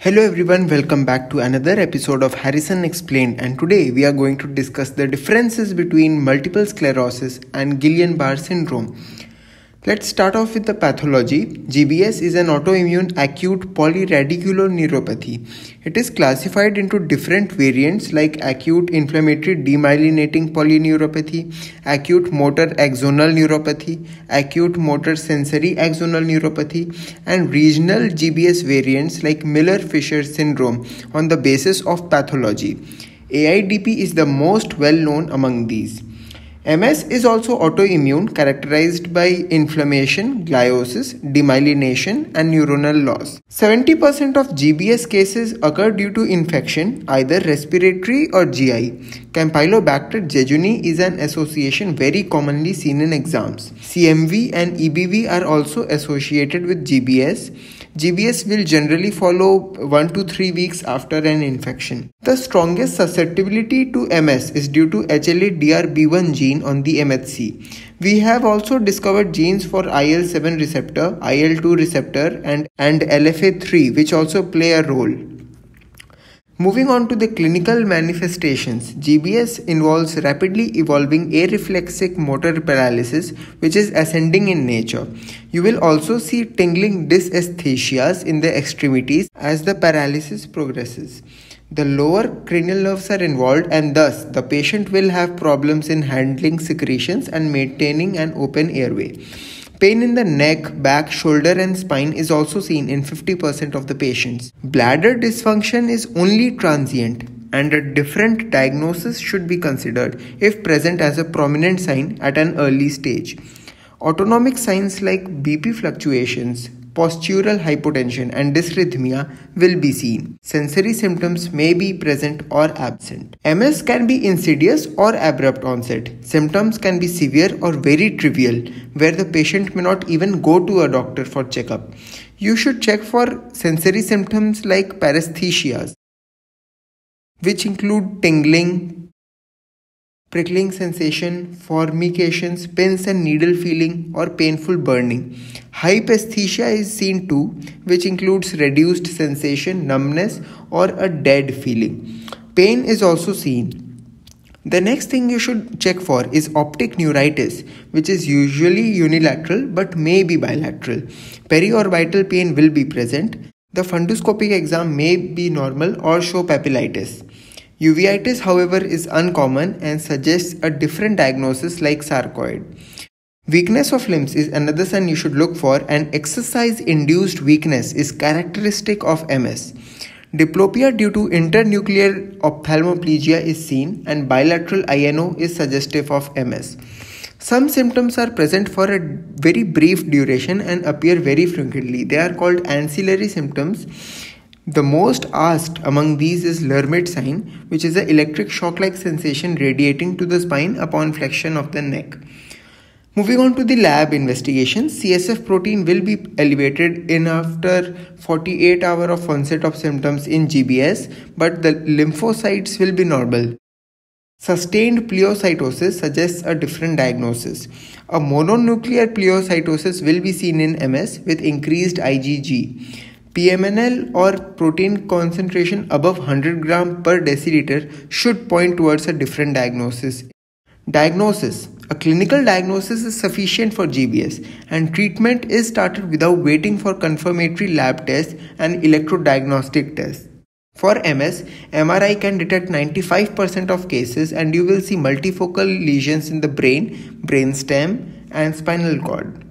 Hello everyone, welcome back to another episode of Harrison Explained and today we are going to discuss the differences between multiple sclerosis and Guillain-Barre syndrome. Let's start off with the pathology. GBS is an autoimmune acute polyradicular neuropathy. It is classified into different variants like acute inflammatory demyelinating polyneuropathy, acute motor axonal neuropathy, acute motor sensory axonal neuropathy, and regional GBS variants like Miller-Fisher syndrome on the basis of pathology. AIDP is the most well known among these. MS is also autoimmune characterized by inflammation, gliosis, demyelination and neuronal loss. 70% of GBS cases occur due to infection, either respiratory or GI. Campylobacter jejuni is an association very commonly seen in exams. CMV and EBV are also associated with GBS. GBS will generally follow 1 to 3 weeks after an infection. The strongest susceptibility to MS is due to HLA-DR1 gene on the MHC. We have also discovered genes for IL-7 receptor, IL-2 receptor and, and LFA3 which also play a role. Moving on to the clinical manifestations, GBS involves rapidly evolving areflexic motor paralysis which is ascending in nature. You will also see tingling dysesthesias in the extremities as the paralysis progresses. The lower cranial nerves are involved and thus the patient will have problems in handling secretions and maintaining an open airway. Pain in the neck, back, shoulder, and spine is also seen in 50% of the patients. Bladder dysfunction is only transient, and a different diagnosis should be considered if present as a prominent sign at an early stage. Autonomic signs like BP fluctuations, postural hypotension and dysrhythmia will be seen. Sensory symptoms may be present or absent. MS can be insidious or abrupt onset. Symptoms can be severe or very trivial, where the patient may not even go to a doctor for checkup. You should check for sensory symptoms like paresthesias, which include tingling, prickling sensation, formications, pins and needle feeling, or painful burning. Hypesthesia is seen too, which includes reduced sensation, numbness, or a dead feeling. Pain is also seen. The next thing you should check for is optic neuritis, which is usually unilateral but may be bilateral. Periorbital pain will be present. The fundoscopic exam may be normal or show papillitis. Uveitis, however, is uncommon and suggests a different diagnosis like sarcoid. Weakness of limbs is another sign you should look for, and exercise induced weakness is characteristic of MS. Diplopia due to internuclear ophthalmoplegia is seen, and bilateral INO is suggestive of MS. Some symptoms are present for a very brief duration and appear very frequently. They are called ancillary symptoms the most asked among these is Lhermitte sign, which is an electric shock-like sensation radiating to the spine upon flexion of the neck. Moving on to the lab investigation, CSF protein will be elevated in after 48 hour of onset of symptoms in GBS, but the lymphocytes will be normal. Sustained pleocytosis suggests a different diagnosis. A mononuclear pleocytosis will be seen in MS with increased IgG. PMNL or protein concentration above 100 gram per deciliter should point towards a different diagnosis. Diagnosis A clinical diagnosis is sufficient for GBS and treatment is started without waiting for confirmatory lab tests and electrodiagnostic tests. For MS, MRI can detect 95% of cases and you will see multifocal lesions in the brain, brainstem and spinal cord.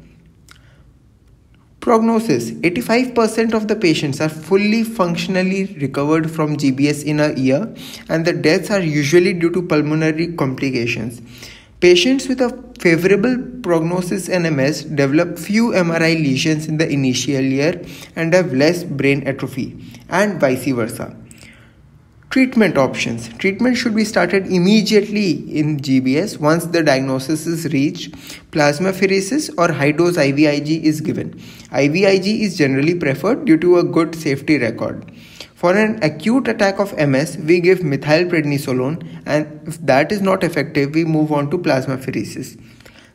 Prognosis 85% of the patients are fully functionally recovered from GBS in a year, and the deaths are usually due to pulmonary complications. Patients with a favorable prognosis in MS develop few MRI lesions in the initial year and have less brain atrophy, and vice versa. Treatment options. Treatment should be started immediately in GBS once the diagnosis is reached. Plasmapheresis or high dose IVIG is given. IVIG is generally preferred due to a good safety record. For an acute attack of MS, we give methylprednisolone and if that is not effective, we move on to plasmapheresis.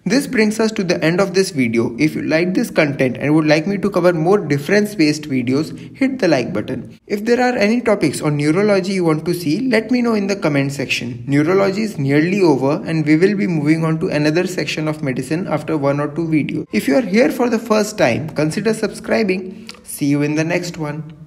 This brings us to the end of this video. If you like this content and would like me to cover more difference based videos, hit the like button. If there are any topics on neurology you want to see, let me know in the comment section. Neurology is nearly over and we will be moving on to another section of medicine after one or two videos. If you are here for the first time, consider subscribing. See you in the next one.